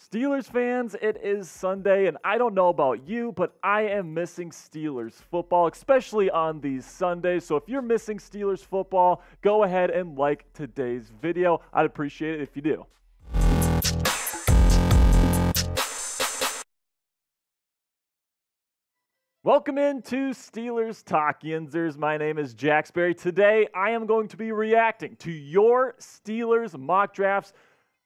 Steelers fans, it is Sunday, and I don't know about you, but I am missing Steelers football, especially on these Sundays. So if you're missing Steelers football, go ahead and like today's video. I'd appreciate it if you do. Welcome in into Steelers Talk Yinzers. My name is Jack. Today, I am going to be reacting to your Steelers mock drafts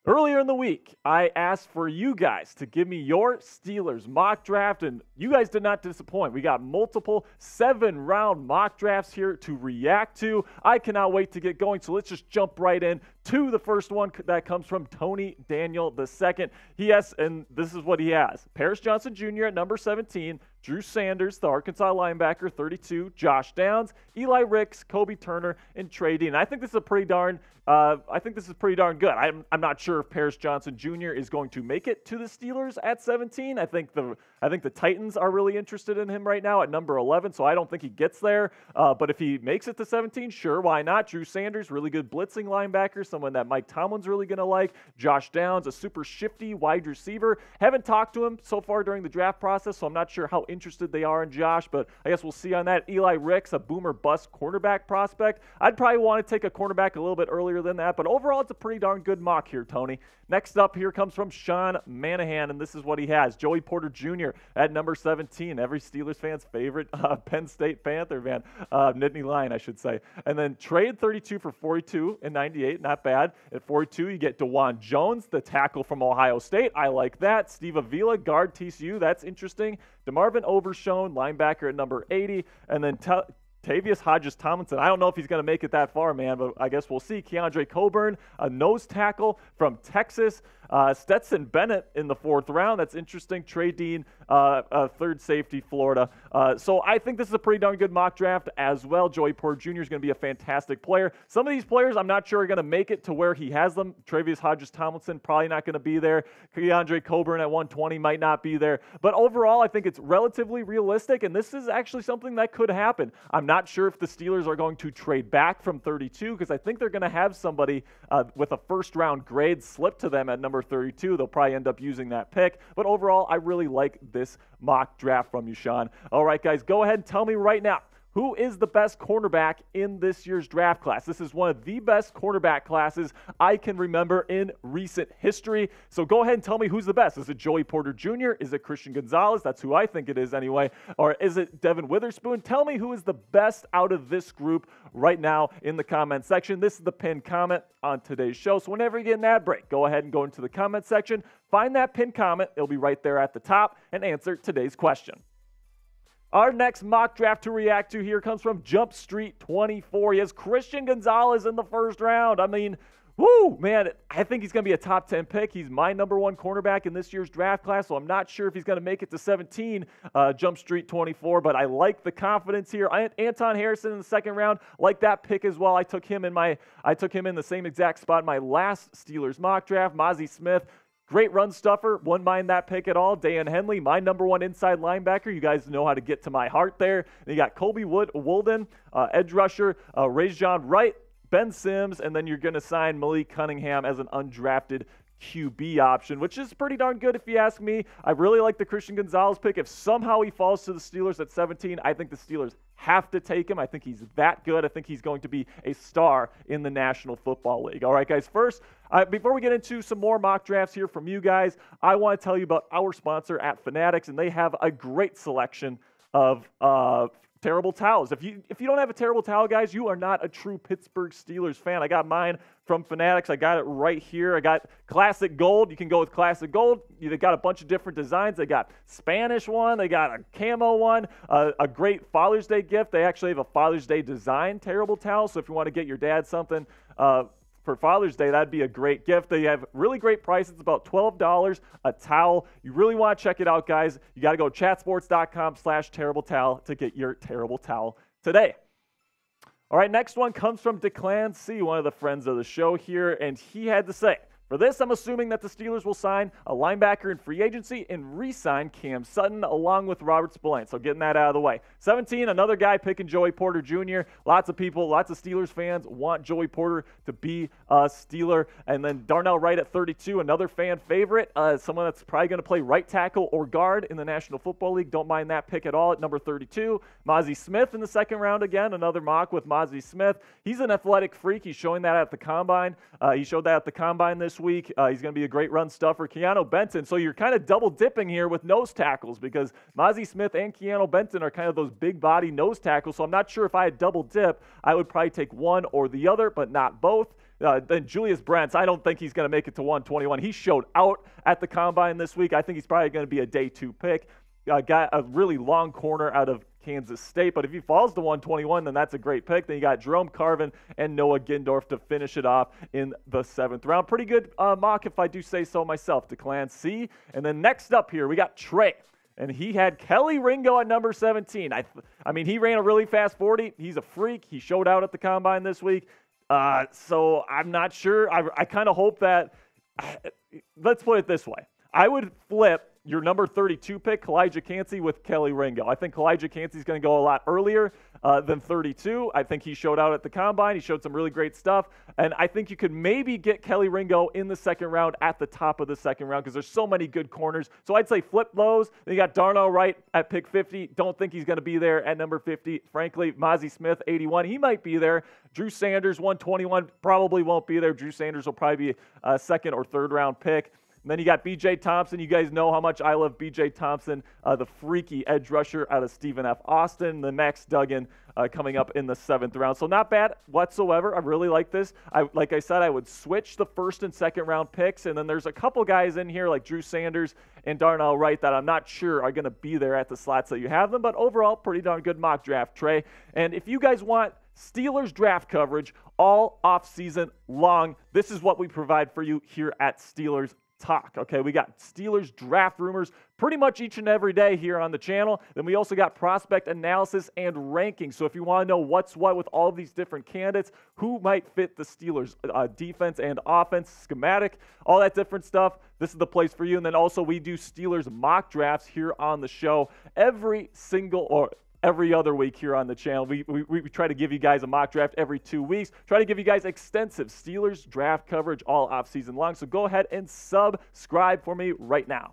Earlier in the week, I asked for you guys to give me your Steelers mock draft, and you guys did not disappoint. We got multiple seven round mock drafts here to react to. I cannot wait to get going, so let's just jump right in to the first one that comes from Tony Daniel II. He has, and this is what he has Paris Johnson Jr. at number 17, Drew Sanders, the Arkansas linebacker, 32, Josh Downs, Eli Ricks, Kobie Turner, and Trey Dean. I think this is a pretty darn, uh, I think this is pretty darn good. I'm, I'm not sure if Paris Johnson Jr. is going to make it to the Steelers at 17. I think the I think the Titans are really interested in him right now at number 11, so I don't think he gets there. Uh, but if he makes it to 17, sure, why not? Drew Sanders, really good blitzing linebacker, someone that Mike Tomlin's really going to like. Josh Downs, a super shifty wide receiver. Haven't talked to him so far during the draft process, so I'm not sure how interested they are in Josh, but I guess we'll see on that. Eli Ricks, a boomer bust cornerback prospect. I'd probably want to take a cornerback a little bit earlier than that, but overall, it's a pretty darn good mock here, Tony. Next up here comes from Sean Manahan, and this is what he has. Joey Porter Jr. at number 17, every Steelers fan's favorite uh, Penn State Panther fan, uh, Nittany Lion, I should say. And then trade 32 for 42 and 98, not bad. At 42, you get Dawand Jones, the tackle from Ohio State. I like that. Steve Avila, guard TCU, that's interesting. DeMarvin Overshown, linebacker at number 80. And then t- Tre'Vius Hodges Tomlinson. I don't know if he's going to make it that far, man, but I guess we'll see. Keondre Coburn, a nose tackle from Texas. Uh, Stetson Bennett in the fourth round. That's interesting. Trey Dean, uh, uh, third safety, Florida. Uh, so I think this is a pretty darn good mock draft as well. Joey Porter Jr. is going to be a fantastic player. Some of these players I'm not sure are going to make it to where he has them. Tre'Vius Hodges Tomlinson probably not going to be there. Keondre Coburn at 120 might not be there. But overall, I think it's relatively realistic, and this is actually something that could happen. I'm not sure if the Steelers are going to trade back from 32 because I think they're going to have somebody uh, with a first round grade slip to them at number 32. They'll probably end up using that pick. But overall, I really like this mock draft from you, Sean. All right, guys, go ahead and tell me right now who is the best cornerback in this year's draft class? This is one of the best cornerback classes I can remember in recent history. So go ahead and tell me who's the best. Is it Joey Porter Jr.? Is it Christian Gonzalez? That's who I think it is anyway. Or is it Devin Witherspoon? Tell me who is the best out of this group right now in the comment section. This is the pinned comment on today's show. So whenever you get an ad break, go ahead and go into the comment section, find that pinned comment. It'll be right there at the top and answer today's question. Our next mock draft to react to here comes from Jump Street 24. He has Christian Gonzalez in the first round. I mean, whoo, man, I think he's going to be a top 10 pick. He's my number one cornerback in this year's draft class, so I'm not sure if he's going to make it to 17, uh, Jump Street 24, but I like the confidence here. I, Anton Harrison in the second round, like that pick as well. I took him in my, I took him in the same exact spot in my last Steelers mock draft. Mazi Smith, Great run stuffer. Wouldn't mind that pick at all. Daiyan Henley, my number one inside linebacker. You guys know how to get to my heart there. And you got Colby Wood, Wolden, uh, edge rusher, uh, Rejzohn Wright, Ben Sims, and then you're going to sign Malik Cunningham as an undrafted QB option, which is pretty darn good if you ask me. I really like the Christian Gonzalez pick. If somehow he falls to the Steelers at 17, I think the Steelers have to take him. I think he's that good. I think he's going to be a star in the National Football League. All right, guys, first, uh, before we get into some more mock drafts here from you guys, I want to tell you about our sponsor at Fanatics, and they have a great selection of uh, terrible towels. If you if you don't have a terrible towel, guys, you are not a true Pittsburgh Steelers fan. I got mine from Fanatics. I got it right here. I got classic gold. You can go with classic gold. They got a bunch of different designs. They got Spanish one. They got a camo one. Uh, a great Father's Day gift. They actually have a Father's Day design terrible towel. So if you want to get your dad something. Uh, for Father's Day, that'd be a great gift. They have really great prices. It's about $12 a towel. You really want to check it out, guys. You got to go chatsports.com slash terrible towel to get your terrible towel today. All right, next one comes from Declan C., one of the friends of the show here, and he had to say, For this, I'm assuming that the Steelers will sign a linebacker in free agency and re sign Cam Sutton along with Robert Spillane. So getting that out of the way. 17, another guy picking Joey Porter Jr. Lots of people, lots of Steelers fans want Joey Porter to be a Steeler. And then Darnell Wright at 32, another fan favorite, uh, someone that's probably going to play right tackle or guard in the National Football League. Don't mind that pick at all at number 32. Mazi Smith in the second round again, another mock with Mazi Smith. He's an athletic freak. He's showing that at the combine. Uh, he showed that at the combine this week. Uh, he's going to be a great run stuffer. Keanu Benton. So you're kind of double dipping here with nose tackles because Mazi Smith and Keanu Benton are kind of those big body nose tackles. So I'm not sure if I had double dip, I would probably take one or the other, but not both. Uh, then Julius Brents, I don't think he's going to make it to 121. He showed out at the combine this week. I think he's probably going to be a day two pick. Uh, got a really long corner out of Kansas State. But if he falls to 121, then that's a great pick. Then you got Jerome Carvin and Noah Gindorff to finish it off in the seventh round. Pretty good uh, mock, if I do say so myself, Declan C. And then next up here, we got Trey. And he had Kelly Ringo at number 17. I, I mean, he ran a really fast 40. He's a freak. He showed out at the combine this week. Uh, so I'm not sure. I, I kind of hope that. Let's put it this way I would flip your number 32 pick, Calijah Kancey, with Kelly Ringo. I think Kancey is going to go a lot earlier uh, than 32. I think he showed out at the combine. He showed some really great stuff. And I think you could maybe get Kelly Ringo in the second round at the top of the second round because there's so many good corners. So I'd say flip those. Then you got Darnell Wright at pick 50. Don't think he's going to be there at number 50. Frankly, Mazi Smith, 81. He might be there. Drew Sanders, 121, probably won't be there. Drew Sanders will probably be a second or third round pick. And then you got B.J. Thompson. You guys know how much I love B.J. Thompson, uh, the freaky edge rusher out of Stephen F. Austin. The Max Duggan uh, coming up in the seventh round. So not bad whatsoever. I really like this. I, like I said, I would switch the first and second round picks. And then there's a couple guys in here like Drew Sanders and Darnell Wright that I'm not sure are going to be there at the slots that you have them. But overall, pretty darn good mock draft, Trey. And if you guys want Steelers draft coverage all off season long, this is what we provide for you here at Steelers talk. Okay, we got Steelers draft rumors pretty much each and every day here on the channel. Then we also got prospect analysis and ranking. So if you want to know what's what with all these different candidates, who might fit the Steelers uh, defense and offense schematic, all that different stuff, this is the place for you. And then also we do Steelers mock drafts here on the show every single or every other week here on the channel. We, we, we try to give you guys a mock draft every two weeks, try to give you guys extensive Steelers draft coverage all offseason long. So go ahead and subscribe for me right now.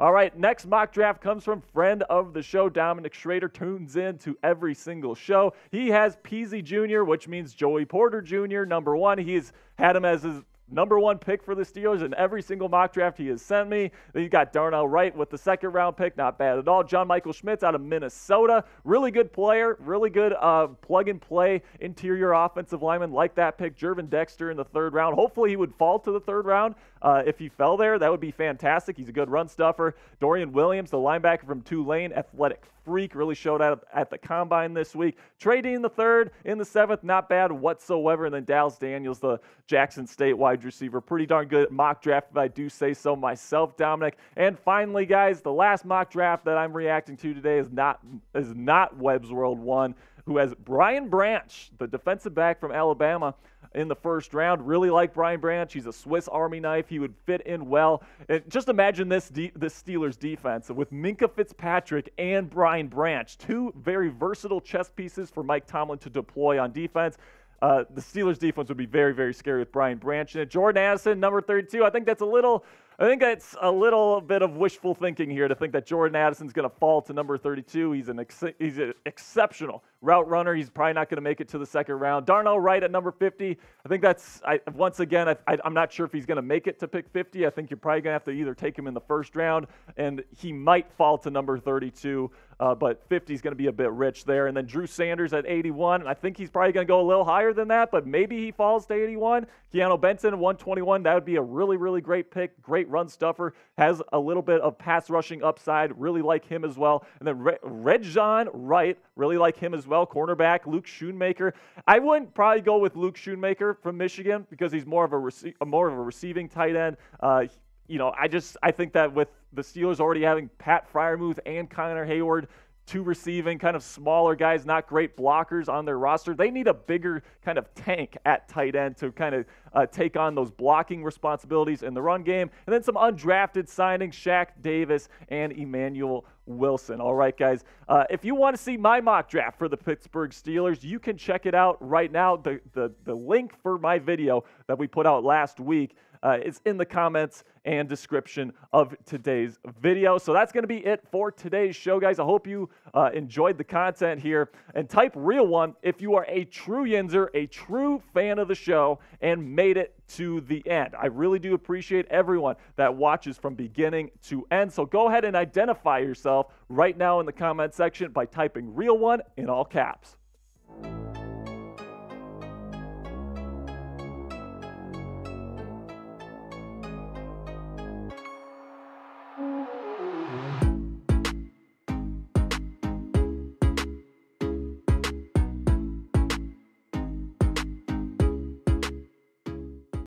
All right, next mock draft comes from friend of the show, Dominic Schrader. Tunes in to every single show. He has Peasy Jr., which means Joey Porter Jr., number one. He's had him as his number one pick for the Steelers in every single mock draft he has sent me. Then you got Darnell Wright with the second round pick, not bad at all. John Michael Schmitz out of Minnesota, really good player, really good uh, plug and play interior offensive lineman like that pick. Gervon Dexter in the third round. Hopefully he would fall to the third round. Uh, if he fell there, that would be fantastic. He's a good run stuffer. Dorian Williams, the linebacker from Tulane, athletic freak, really showed out at the combine this week. Trey Dean the third in the seventh, not bad whatsoever. And then Dallas Daniels, the Jackson State wide receiver, pretty darn good mock draft, if I do say so myself, Dominic. And finally, guys, the last mock draft that I'm reacting to today is not is not Webb's World One, who has Brian Branch, the defensive back from Alabama in the first round. Really like Brian Branch. He's a Swiss Army knife. He would fit in well. And just imagine this de- this Steelers defense with Minkah Fitzpatrick and Brian Branch, two very versatile chess pieces for Mike Tomlin to deploy on defense. Uh, the Steelers defense would be very, very scary with Brian Branch it. Jordan Addison, number 32. I think that's a little I think it's a little bit of wishful thinking here to think that Jordan Addison's going to fall to number 32. He's an ex- he's an exceptional route runner. He's probably not going to make it to the second round. Darnell Wright at number 50. I think that's I, once again. I, am not sure if he's going to make it to pick 50. I think you're probably going to have to either take him in the first round, and he might fall to number 32. Uh, but 50 is going to be a bit rich there. And then Drew Sanders at 81. I think he's probably going to go a little higher than that, but maybe he falls to 81. Keanu Benton 121. That would be a really, really great pick. Great run stuffer, has a little bit of pass rushing upside. Really like him as well. And then Re- Rejzohn Wright, really like him as well. Cornerback Luke Schoonmaker. I wouldn't probably go with Luke Schoonmaker from Michigan because he's more of a, rece- more of a receiving tight end. Uh, you know, I just I think that with the Steelers already having Pat Freiermuth and Connor Heyward two receiving, kind of smaller guys, not great blockers on their roster. They need a bigger kind of tank at tight end to kind of uh, take on those blocking responsibilities in the run game. And then some undrafted signings, Shaq Davis and Emmanuel Wilson. All right, guys. Uh, if you want to see my mock draft for the Pittsburgh Steelers, you can check it out right now. The, the, the link for my video that we put out last week uh, in the comments and description of today's video. So that's going to be it for today's show, guys. I hope you uh, enjoyed the content here. And type real one if you are a true Yinzer, a true fan of the show, and made it to the end. I really do appreciate everyone that watches from beginning to end. So go ahead and identify yourself right now in the comment section by typing real one in all caps.